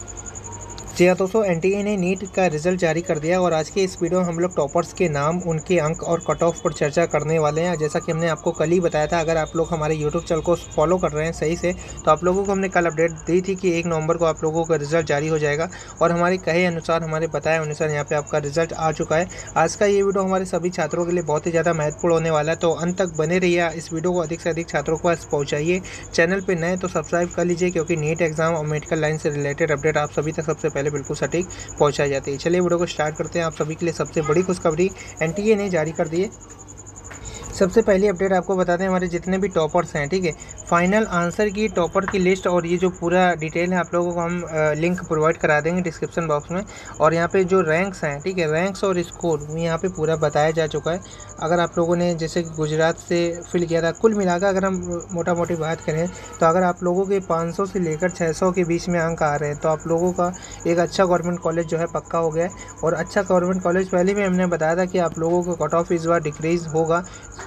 you जी हाँ दोस्तों N ने नीट का रिज़ल्ट जारी कर दिया और आज के इस वीडियो में हम लोग टॉपर्स के नाम, उनके अंक और कट ऑफ़ पर चर्चा करने वाले हैं। जैसा कि हमने आपको कल ही बताया था, अगर आप लोग हमारे यूट्यूब चैनल को फॉलो कर रहे हैं सही से तो आप लोगों को हमने कल अपडेट दी थी कि एक नवंबर को आप लोगों का रिज़ल्ट जारी हो जाएगा और हमारे कहे अनुसार, हमारे बताए अनुसार यहाँ पर आपका रिज़ल्ट आ चुका है। आज का ये वीडियो हमारे सभी छात्रों के लिए बहुत ही ज़्यादा महत्वपूर्ण होने वाला है तो अंत तक बने रहिए। इस वीडियो को अधिक से अधिक छात्रों को पहुँचाइए। चैनल पर नए तो सब्सक्राइब कर लीजिए, क्योंकि नीट एग्ज़ाम और मेडिकल लाइन से रिलेटेड अपडेट आप सभी तक सबसे पहले बिल्कुल सटीक पहुंचाई जाती है। चलिए वीडियो को स्टार्ट करते हैं। आप सभी के लिए सबसे बड़ी खुशखबरी एन ने जारी कर दी सबसे पहली अपडेट आपको बता दें हमारे जितने भी टॉपर्स हैं, ठीक है? फाइनल आंसर की टॉपर की लिस्ट और ये जो पूरा डिटेल है, आप लोगों को हम लिंक प्रोवाइड करा देंगे डिस्क्रिप्शन बॉक्स में। और यहाँ पे जो रैंक्स हैं, ठीक है? रैंक्स और स्कोर यहाँ पे पूरा बताया जा चुका है। अगर आप लोगों ने, जैसे गुजरात से फिल किया था, कुल मिलाकर अगर हम मोटा मोटी बात करें तो अगर आप लोगों के 500 से लेकर 600 के बीच में अंक आ रहे हैं तो आप लोगों का एक अच्छा गवर्नमेंट कॉलेज जो है पक्का हो गया है। और अच्छा गवर्नमेंट कॉलेज पहले भी हमने बताया था कि आप लोगों का कट ऑफ़ इस बार डिक्रीज़ होगा।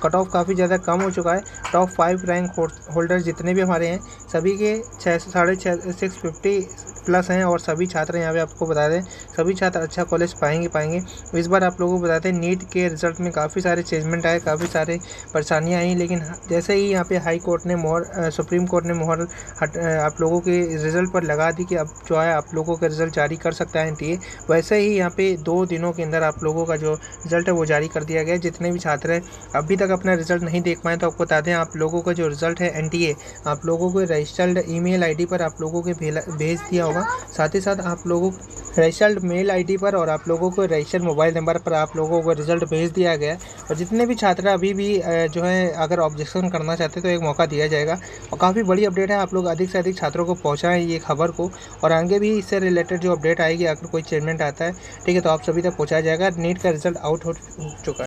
कट ऑफ़ काफ़ी ज़्यादा कम हो चुका है। टॉप फाइव रैंक होल्डर जितने भी हमारे हैं, सभी के छः साढ़े छः सिक्स फिफ्टी प्लस हैं और सभी छात्र यहाँ पे आपको बता दें, सभी छात्र अच्छा कॉलेज पाएँगे पाएँगे। इस बार आप लोगों को बताते हैं नीट के रिज़ल्ट में काफ़ी सारे चेंजमेंट आए, काफ़ी सारे परेशानियाँ आई, लेकिन जैसे ही यहाँ पे हाई कोर्ट ने मोहर सुप्रीम कोर्ट ने मोहर हट आप लोगों के रिज़ल्ट पर लगा दी कि अब जो है आप लोगों का रिज़ल्ट जारी कर सकता है एनटीए वैसे ही यहाँ पे दो दिनों के अंदर आप लोगों का जो रिज़ल्ट है वो जारी कर दिया गया। जितने भी छात्र हैं, अभी तक अपना रिज़ल्ट नहीं देख पाए तो आपको बता दें, आप लोगों का जो रिज़ल्ट है एनटीए आप लोगों को रजिस्टर्ड ई आई पर आप लोगों के भेज दिया साथ ही साथ आप लोगों रजिस्टर्ड मेल आईडी पर और आप लोगों को रजिस्टर्ड मोबाइल नंबर पर आप लोगों को रिज़ल्ट भेज दिया गया और जितने भी छात्र अभी भी जो है, अगर ऑब्जेक्शन करना चाहते तो एक मौका दिया जाएगा। और काफ़ी बड़ी अपडेट है, आप लोग अधिक से अधिक छात्रों को पहुँचाएँ ये खबर को। और आगे भी इससे रिलेटेड जो अपडेट आएगी, अगर कोई चेंजमेंट आता है, ठीक है तो आप सभी तक पहुँचाया जाएगा। नीट का रिज़ल्ट आउट हो चुका है।